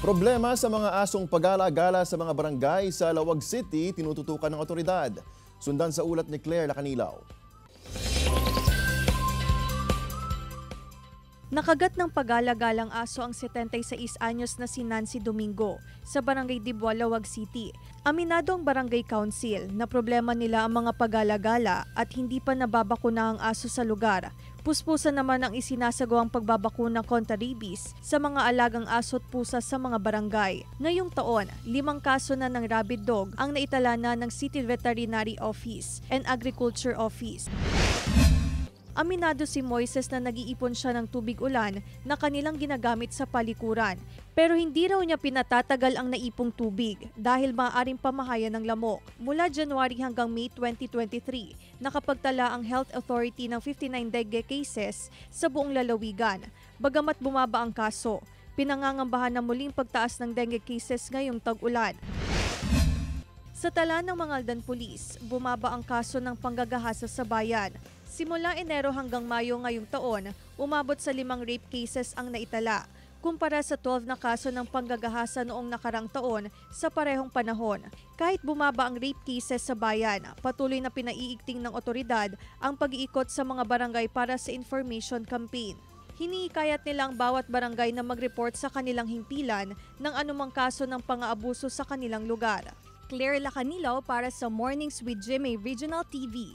Problema sa mga asong pagala-gala sa mga barangay sa Lawag City tinututukan ng otoridad. Sundan sa ulat ni Claire Lacanilaw. Nakagat ng pagala-galang aso ang 76 anyos na si Nancy Domingo sa Barangay Dibua, Lawag City. Aminado ang Barangay Council na problema nila ang mga pagala-gala at hindi pa nababakuna ang aso sa lugar. Puspusan naman ang isinasagawang pagbabakuna kontra rabies sa mga alagang aso at pusa sa mga barangay. Ngayong taon, limang kaso na ng rabid dog ang naitala na ng City Veterinary Office and Agriculture Office. Aminado si Moises na nag-iipon siya ng tubig ulan na kanilang ginagamit sa palikuran. Pero hindi raw niya pinatatagal ang naipong tubig dahil maaaring pamahayan ng lamok. Mula January hanggang May 2023, nakapagtala ang Health Authority ng 59 dengue cases sa buong lalawigan. Bagamat bumaba ang kaso, pinangangambahan na muling pagtaas ng dengue cases ngayong tag-ulan. Sa tala ng mga Aldan Police, bumaba ang kaso ng panggagahasa sa bayan. Simula Enero hanggang Mayo ngayong taon, umabot sa limang rape cases ang naitala, kumpara sa 12 na kaso ng panggagahasa noong nakarang taon sa parehong panahon. Kahit bumaba ang rape cases sa bayan, patuloy na pinaiigting ng otoridad ang pag-iikot sa mga barangay para sa information campaign. Hiniikayat nilang bawat barangay na mag-report sa kanilang himpilan ng anumang kaso ng pang-aabuso sa kanilang lugar. Claire Lacanilaw para sa Mornings with Jimmy Regional TV.